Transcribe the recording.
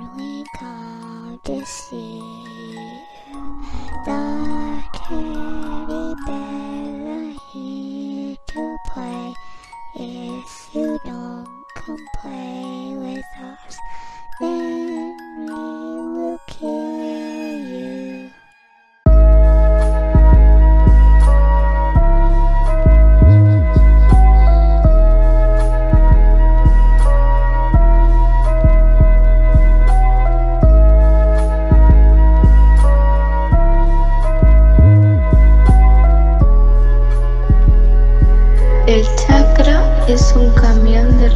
really proud to see. El chakra es un camión de.